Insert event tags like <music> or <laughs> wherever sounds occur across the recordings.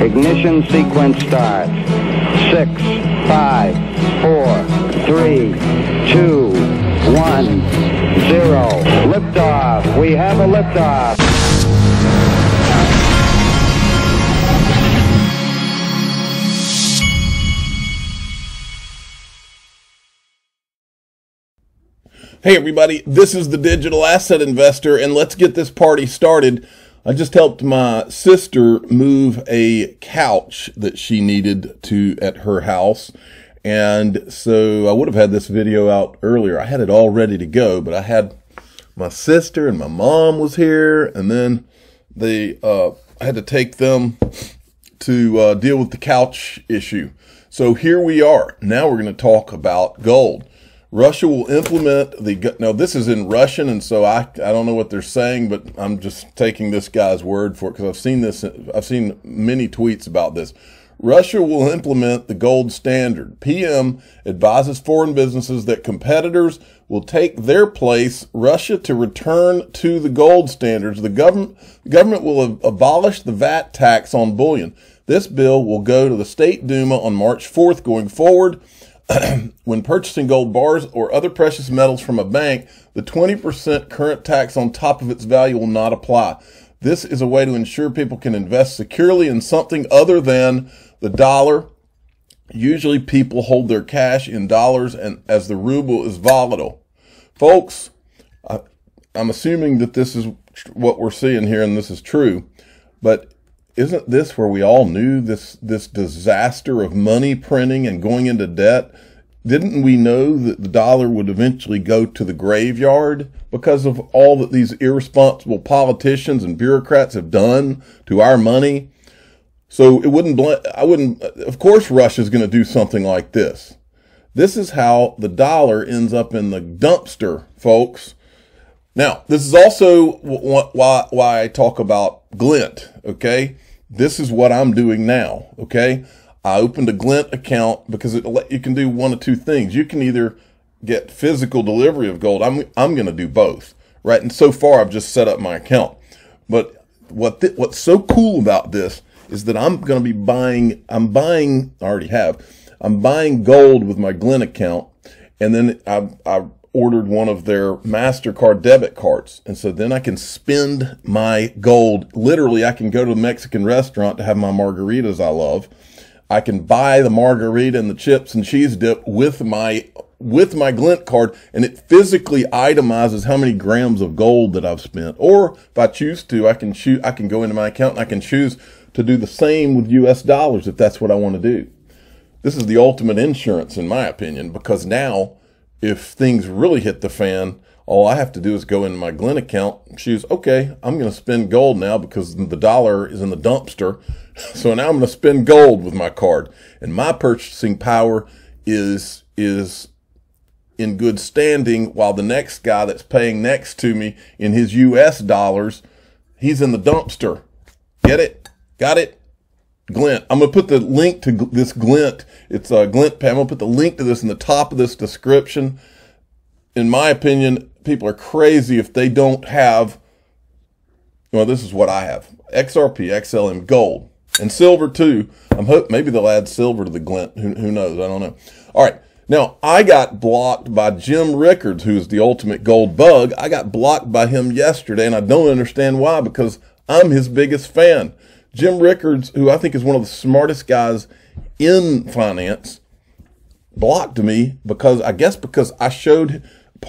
Ignition sequence start. Six, five, four, three, two, one, zero. Liftoff. We have a liftoff. Hey, everybody, this is the Digital Asset Investor, and let's get this party started. I just helped my sister move a couch that she needed to at her house. And so I would have had this video out earlier. I had it all ready to go, but I had my sister and my mom was here, and then they uh, I had to take them to uh, deal with the couch issue. So here we are. Now we're going to talk about gold. Russia will implement the now this is in Russian and so I I don't know what they're saying but I'm just taking this guy's word for it because I've seen this I've seen many tweets about this. Russia will implement the gold standard. PM advises foreign businesses that competitors will take their place. Russia to return to the gold standards. The government the government will abolish the VAT tax on bullion. This bill will go to the State Duma on March 4th going forward. <clears throat> when purchasing gold bars or other precious metals from a bank, the 20% current tax on top of its value will not apply. This is a way to ensure people can invest securely in something other than the dollar. Usually people hold their cash in dollars and as the ruble is volatile. Folks, I, I'm assuming that this is what we're seeing here and this is true, but isn't this where we all knew this this disaster of money printing and going into debt? Didn't we know that the dollar would eventually go to the graveyard because of all that these irresponsible politicians and bureaucrats have done to our money? So it wouldn't, I wouldn't, of course Russia's going to do something like this. This is how the dollar ends up in the dumpster, folks. Now, this is also why, why I talk about Glint, okay? This is what I'm doing now. Okay. I opened a Glint account because it let you can do one of two things. You can either get physical delivery of gold. I'm, I'm going to do both. Right. And so far I've just set up my account. But what, th- what's so cool about this is that I'm going to be buying, I'm buying, I already have, I'm buying gold with my Glint account. And then I, I ordered one of their MasterCard debit cards. And so then I can spend my gold. Literally, I can go to a Mexican restaurant to have my margaritas I love. I can buy the margarita and the chips and cheese dip with my with my Glint card and it physically itemizes how many grams of gold that I've spent. Or if I choose to, I can choose, I can go into my account and I can choose to do the same with US dollars if that's what I want to do. This is the ultimate insurance in my opinion because now if things really hit the fan, all I have to do is go into my Glint account, choose, okay, I'm going to spend gold now because the dollar is in the dumpster. <laughs> So now I'm going to spend gold with my card. And my purchasing power is, is in good standing while the next guy that's paying next to me in his US dollars, he's in the dumpster. Get it? Got it? Glint. I'm going to put the link to this Glint. It's a Glint I'm going to put the link to this in the top of this description. In my opinion, people are crazy if they don't have, well, this is what I have. XRP, XLM, gold, and silver too. I'm hope maybe they'll add silver to the Glint. Who, who knows? I don't know. All right. Now, I got blocked by Jim Rickards, who's the ultimate gold bug. I got blocked by him yesterday, and I don't understand why because I'm his biggest fan. Jim Rickards, who I think is one of the smartest guys in finance, blocked me because I guess because I showed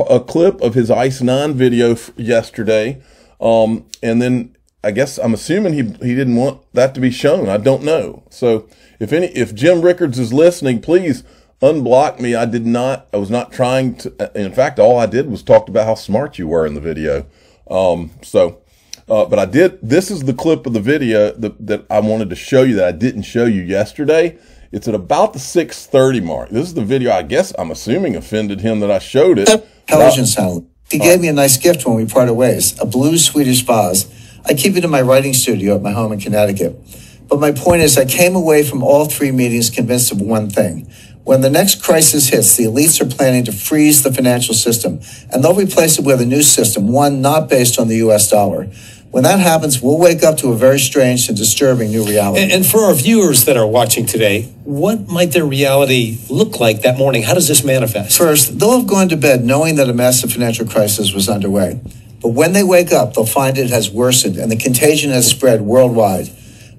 a clip of his Ice Nine video yesterday, um, and then I guess I'm assuming he he didn't want that to be shown. I don't know. So if any if Jim Rickards is listening, please unblock me. I did not. I was not trying to. In fact, all I did was talked about how smart you were in the video. Um, so uh, but I did, this is the clip of the video that, that I wanted to show you that I didn't show you yesterday. It's at about the 630 mark. This is the video I guess I'm assuming offended him that I showed it. Intelligence sound. He gave me a nice gift when we parted ways, a blue Swedish vase. I keep it in my writing studio at my home in Connecticut. But my point is I came away from all three meetings convinced of one thing. When the next crisis hits, the elites are planning to freeze the financial system, and they'll replace it with a new system, one not based on the US dollar When that happens, we'll wake up to a very strange and disturbing new reality. And, and, for our viewers that are watching today, what might their reality look like that morning? How does this manifest? First, they'll have gone to bed knowing that a massive financial crisis was underway. But when they wake up, they'll find it has worsened and the contagion has spread worldwide.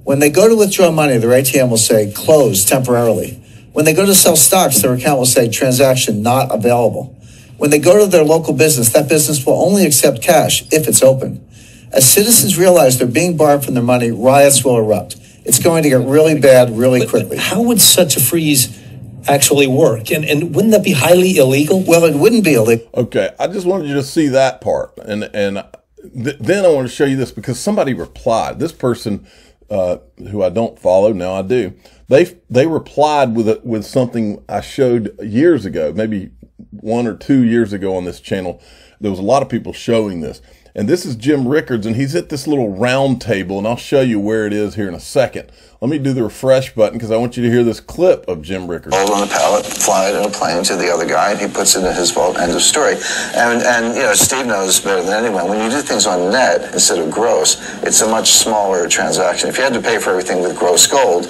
When they go to withdraw money, their ATM will say closed temporarily. When they go to sell stocks, their account will say transaction not available. When they go to their local business, that business will only accept cash if it's open. As citizens realize they're being barred from their money, riots will erupt. It's going to get really bad really but, quickly. But how would such a freeze actually work? And, and wouldn't that be highly illegal? Well, it wouldn't be illegal. Okay, I just wanted you to see that part. And, and th- then I want to show you this because somebody replied. This person, uh, who I don't follow, now I do. They, they replied with, a, with something I showed years ago, maybe one or two years ago on this channel. There was a lot of people showing this. And this is Jim Rickards, and he's at this little round table, and I'll show you where it is here in a second. Let me do the refresh button because I want you to hear this clip of Jim Rickards. Hold on the pallet, fly it in a plane to the other guy, and he puts it in his vault. End of story. And and you know, Steve knows better than anyone. When you do things on net instead of gross, it's a much smaller transaction. If you had to pay for everything with gross gold,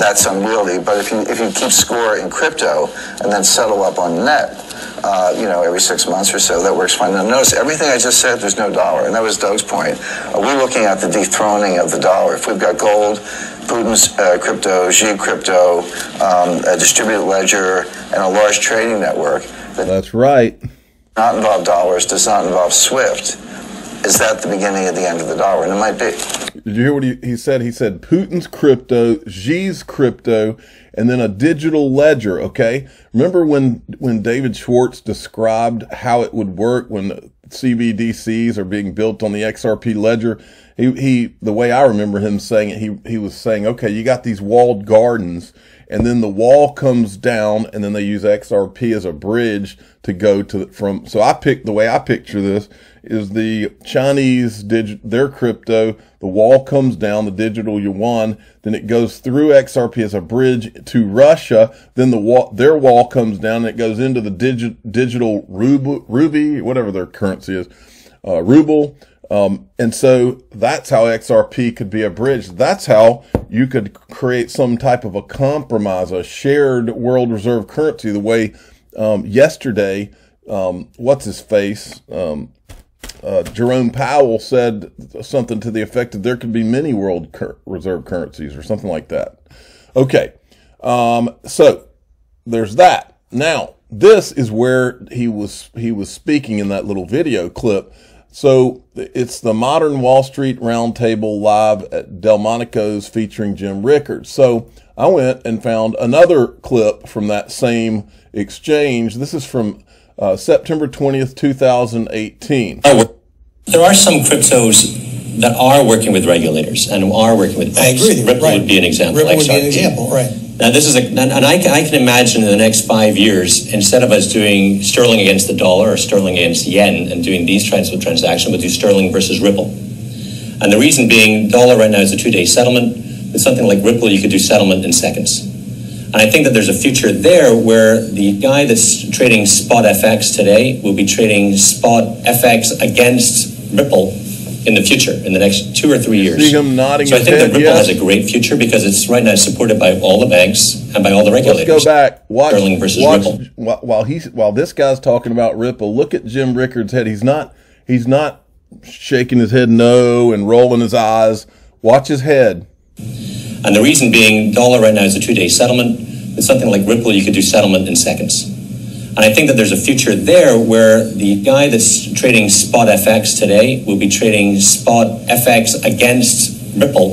that's unwieldy. But if you if you keep score in crypto and then settle up on net uh, you know, every six months or so. That works fine. Now, notice everything I just said, there's no dollar. And that was Doug's point. Are we looking at the dethroning of the dollar? If we've got gold, Putin's uh, crypto, Xi crypto, um, a distributed ledger, and a large trading network. That That's right. Not involve dollars, does not involve SWIFT. Is that the beginning of the end of the dollar? And it might be. Did you hear what he, he said? He said Putin's crypto, Xi's crypto, and then a digital ledger. Okay. Remember when, when David Schwartz described how it would work when CBDCs are being built on the XRP ledger? He, he, the way I remember him saying it, he, he was saying, okay, you got these walled gardens and then the wall comes down and then they use XRP as a bridge to go to from. So I picked the way I picture this is the Chinese digit, their crypto. The wall comes down, the digital yuan, then it goes through XRP as a bridge to Russia. Then the wall, their wall comes down and it goes into the digi, digital ruble, ruby, whatever their currency is, uh, ruble. Um, and so that's how XRP could be a bridge. That's how you could create some type of a compromise, a shared world reserve currency, the way um, yesterday, um, what's his face? Um, uh, Jerome Powell said something to the effect that there could be many world cur- reserve currencies or something like that. Okay. Um, so there's that. Now, this is where he was, he was speaking in that little video clip so it's the Modern Wall Street Roundtable live at Delmonico's featuring Jim Rickards. So I went and found another clip from that same exchange. This is from uh, September 20th, 2018. Oh, there are some cryptos that are working with regulators and are working with banks. I agree. Ripple right. would be an example. Ripple like would be an example, right. Now, this is a, and I, I can imagine in the next five years, instead of us doing sterling against the dollar or sterling against yen and doing these kinds of transactions, we'll do sterling versus Ripple. And the reason being, dollar right now is a two-day settlement. With something like Ripple, you could do settlement in seconds. And I think that there's a future there where the guy that's trading spot FX today will be trading spot FX against Ripple in the future, in the next two or three years. Him nodding so I think head, that Ripple yes. has a great future because it's right now supported by all the banks and by all the regulators. Let's go back. Watch, Sterling versus watch Ripple. while, while he's while this guy's talking about Ripple. Look at Jim Rickards' head. He's not he's not shaking his head no and rolling his eyes. Watch his head. And the reason being, dollar right now is a two-day settlement. With something like Ripple, you could do settlement in seconds. And I think that there's a future there where the guy that's trading spot FX today will be trading spot FX against Ripple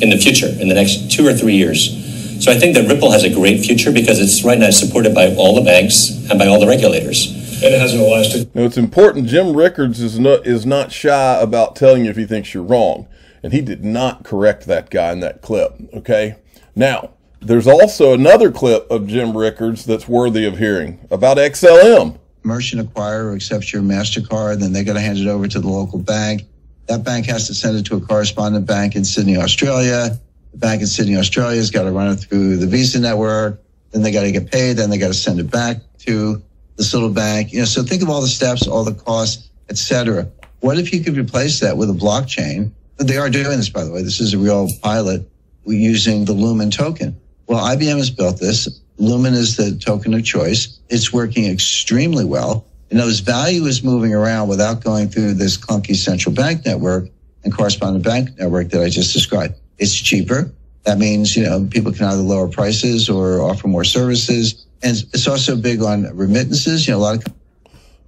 in the future, in the next two or three years. So I think that Ripple has a great future because it's right now supported by all the banks and by all the regulators. And it has an elastic. Now it's important. Jim Rickards is not is not shy about telling you if he thinks you're wrong, and he did not correct that guy in that clip. Okay. Now there's also another clip of Jim Rickards that's worthy of hearing about XLM. merchant acquirer accepts your MasterCard, then they got to hand it over to the local bank. That bank has to send it to a correspondent bank in Sydney, Australia. The bank in Sydney, Australia has got to run it through the Visa network. Then they got to get paid. Then they got to send it back to this little bank. You know, so think of all the steps, all the costs, etc. What if you could replace that with a blockchain? They are doing this, by the way. This is a real pilot using the Lumen token. Well, IBM has built this. Lumen is the token of choice. It's working extremely well. And those value is moving around without going through this clunky central bank network and correspondent bank network that I just described. It's cheaper. That means, you know, people can either lower prices or offer more services. And it's also big on remittances. You know, a lot of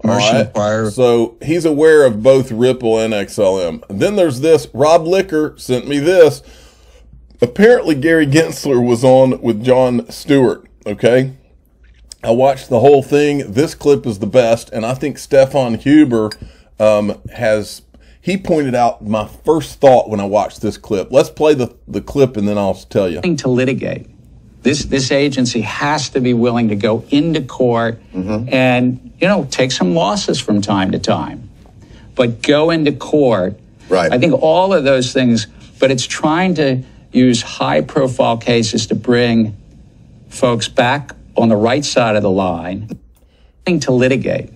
commercial right. acquire. So he's aware of both Ripple and XLM. And then there's this. Rob Licker sent me this. Apparently, Gary Gensler was on with Jon Stewart. Okay. I watched the whole thing. This clip is the best. And I think Stefan Huber um, has he pointed out my first thought when I watched this clip. Let's play the, the clip and then I'll tell you. To litigate. This, this agency has to be willing to go into court mm-hmm. and, you know, take some losses from time to time. But go into court. Right. I think all of those things, but it's trying to use high profile cases to bring folks back on the right side of the line to litigate.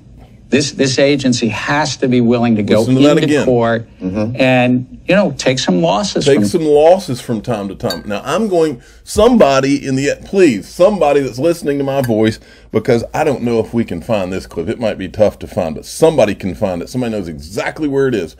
This this agency has to be willing to go Listen to into court mm-hmm. and you know take some losses. Take from- some losses from time to time. Now I'm going somebody in the please somebody that's listening to my voice because I don't know if we can find this clip. It might be tough to find, but somebody can find it. Somebody knows exactly where it is.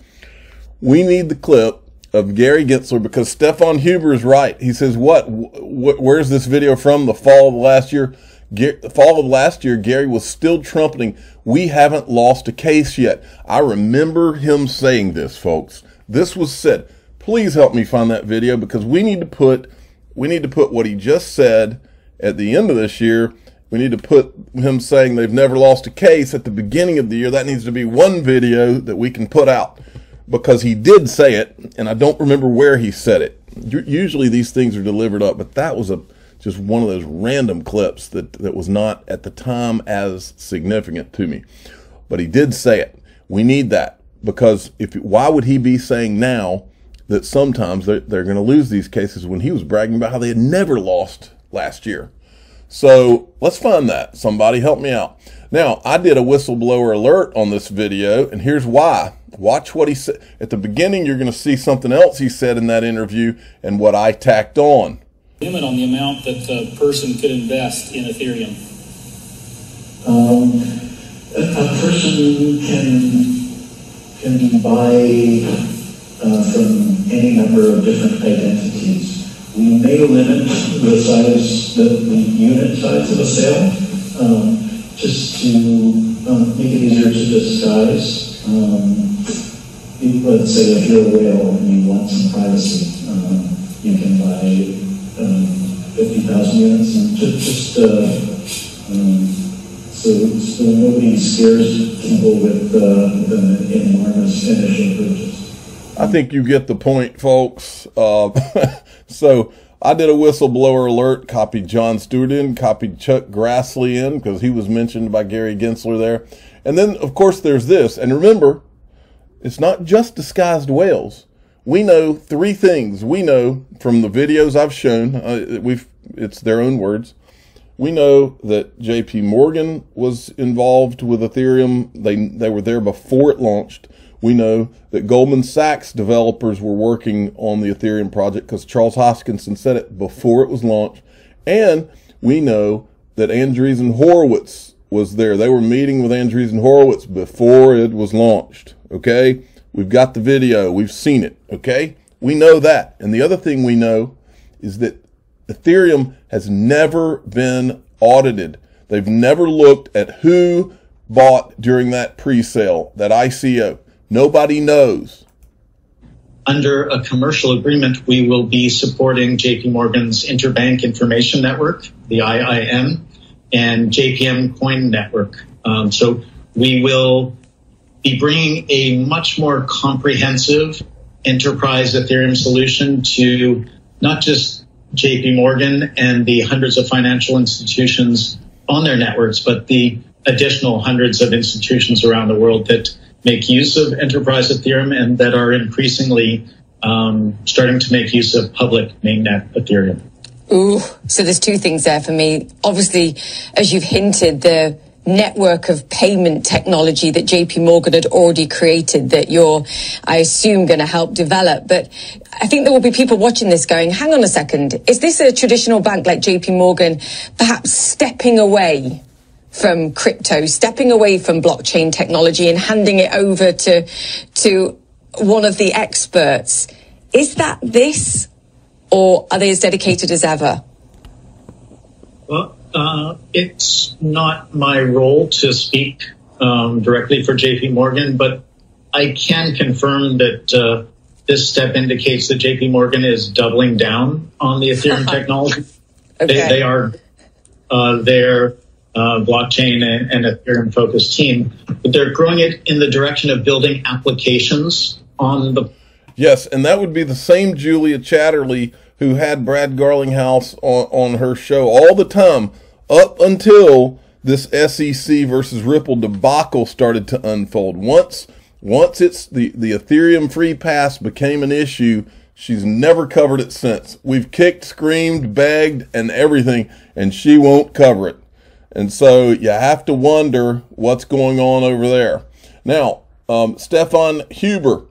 We need the clip of Gary Gensler because Stefan Huber is right. He says, "What? Wh- where's this video from? The fall of last year." the fall of last year, Gary was still trumpeting, we haven't lost a case yet. I remember him saying this, folks. This was said. Please help me find that video because we need to put, we need to put what he just said at the end of this year. We need to put him saying they've never lost a case at the beginning of the year. That needs to be one video that we can put out because he did say it and I don't remember where he said it. Usually these things are delivered up, but that was a, just one of those random clips that, that was not at the time as significant to me. But he did say it. We need that because if why would he be saying now that sometimes they're, they're going to lose these cases when he was bragging about how they had never lost last year? So let's find that. Somebody help me out. Now, I did a whistleblower alert on this video, and here's why. Watch what he said. At the beginning, you're going to see something else he said in that interview and what I tacked on limit on the amount that a person could invest in Ethereum? Um, a, person can can buy uh, from any number of different identities. We may limit the size, the, the unit size of a sale, um, just to um, make it easier to disguise. Um, let's say if you're a whale and you want some privacy, um, you can buy um, 50,000 units, and just, just uh, um, so, so nobody scares people with, uh, enormous initial purchase. I think you get the point, folks. Uh, <laughs> so I did a whistleblower alert, copied Jon Stewart in, copied Chuck Grassley in, because he was mentioned by Gary Gensler there. And then, of course, there's this. And remember, it's not just disguised whales we know three things. We know from the videos I've shown, uh, we've it's their own words. We know that J.P. Morgan was involved with Ethereum. They they were there before it launched. We know that Goldman Sachs developers were working on the Ethereum project because Charles Hoskinson said it before it was launched. And we know that Andreessen Horowitz was there. They were meeting with Andreessen Horowitz before it was launched. Okay. We've got the video. We've seen it. Okay. We know that. And the other thing we know is that Ethereum has never been audited. They've never looked at who bought during that pre-sale, that ICO. Nobody knows. Under a commercial agreement, we will be supporting JP Morgan's Interbank Information Network, the IIN, and JPM Coin Network. Um, so we will be bringing a much more comprehensive enterprise Ethereum solution to not just JP Morgan and the hundreds of financial institutions on their networks, but the additional hundreds of institutions around the world that make use of enterprise Ethereum and that are increasingly um, starting to make use of public mainnet Ethereum. Ooh, so there's two things there for me. Obviously, as you've hinted, the network of payment technology that JP Morgan had already created that you're, I assume, going to help develop. But I think there will be people watching this going, hang on a second, is this a traditional bank like JP Morgan perhaps stepping away from crypto, stepping away from blockchain technology and handing it over to, to one of the experts? Is that this, or are they as dedicated as ever? Well, uh, it's not my role to speak um, directly for JP Morgan, but I can confirm that uh, this step indicates that JP Morgan is doubling down on the Ethereum <laughs> technology. Okay. They, they are uh, their uh, blockchain and, and Ethereum focused team, but they're growing it in the direction of building applications on the Yes, and that would be the same Julia Chatterley who had Brad Garlinghouse on, on her show all the time up until this SEC versus Ripple debacle started to unfold. Once once it's the, the Ethereum free pass became an issue, she's never covered it since. We've kicked, screamed, begged, and everything, and she won't cover it. And so you have to wonder what's going on over there. Now, um, Stefan Huber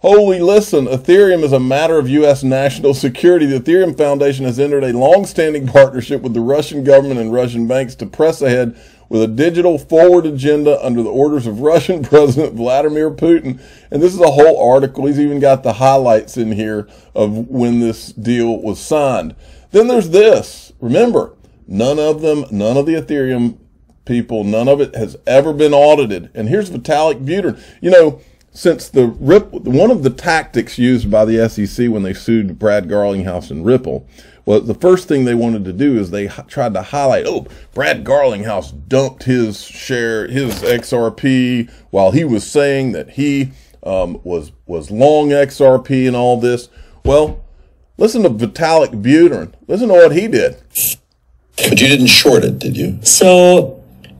Holy listen, Ethereum is a matter of U.S. national security. The Ethereum Foundation has entered a long-standing <laughs> partnership with the Russian government and Russian banks to press ahead with a digital forward agenda under the orders of Russian <laughs> President Vladimir Putin. And this is a whole article. He's even got the highlights in here of when this deal was signed. Then there's this. Remember, none of them, none of the Ethereum people, none of it has ever been audited. And here's Vitalik Buterin. You know, since the Rip, one of the tactics used by the SEC when they sued Brad Garlinghouse and Ripple, well, the first thing they wanted to do is they tried to highlight, oh, Brad Garlinghouse dumped his share, his XRP, while he was saying that he um, was was long XRP and all this. Well, listen to Vitalik Buterin. Listen to what he did. But you didn't short it, did you? So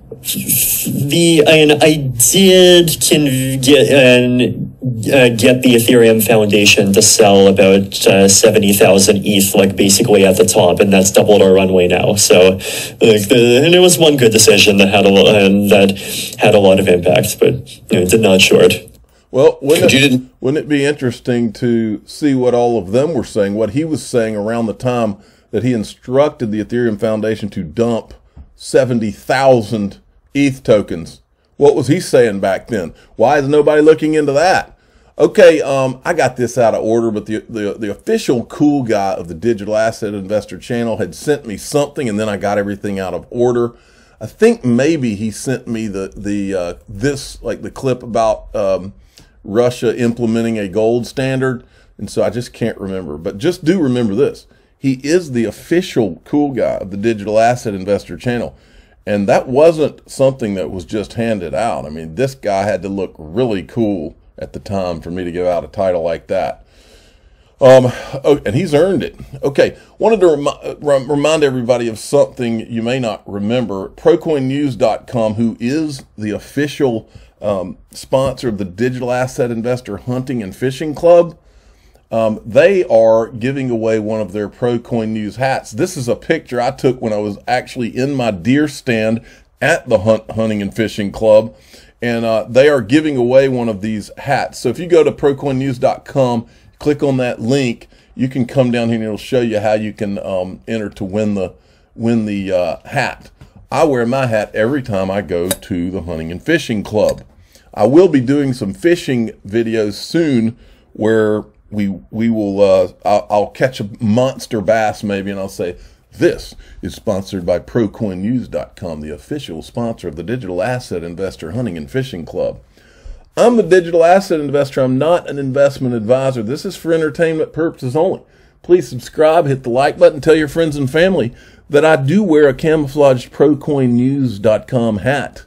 the and I did can get and uh, get the Ethereum Foundation to sell about uh, seventy thousand ETH, like basically at the top, and that's doubled our runway now. So, like the, and it was one good decision that had a lot and that had a lot of impact, but you know, did not short. Well, wouldn't it, wouldn't it be interesting to see what all of them were saying? What he was saying around the time that he instructed the Ethereum Foundation to dump seventy thousand ETH tokens. What was he saying back then? Why is nobody looking into that? Okay, um, I got this out of order, but the, the the official cool guy of the Digital Asset Investor channel had sent me something, and then I got everything out of order. I think maybe he sent me the the uh, this like the clip about um, Russia implementing a gold standard, and so I just can't remember. But just do remember this: he is the official cool guy of the Digital Asset Investor channel. And that wasn't something that was just handed out. I mean, this guy had to look really cool at the time for me to give out a title like that. Um, oh, and he's earned it. Okay, wanted to remi- remind everybody of something you may not remember. ProCoinNews.com, who is the official um, sponsor of the Digital Asset Investor Hunting and Fishing Club, um, they are giving away one of their ProCoin News hats. This is a picture I took when I was actually in my deer stand at the Hunt, Hunting and Fishing Club, and uh, they are giving away one of these hats. So if you go to ProCoinNews.com, click on that link, you can come down here and it'll show you how you can um, enter to win the win the uh, hat. I wear my hat every time I go to the Hunting and Fishing Club. I will be doing some fishing videos soon where we we will uh, I'll, I'll, catch a monster bass maybe and I'll say this is sponsored by procoinnews.com the official sponsor of the digital asset investor hunting and fishing club. I'm a digital asset investor. I'm not an investment advisor. This is for entertainment purposes only. Please subscribe hit the like button tell your friends and family that I do wear a camouflaged procoinnews.com hat